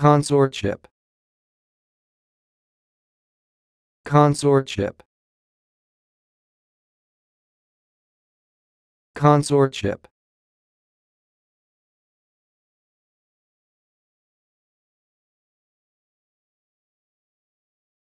Consortship. Consortship. Consortship.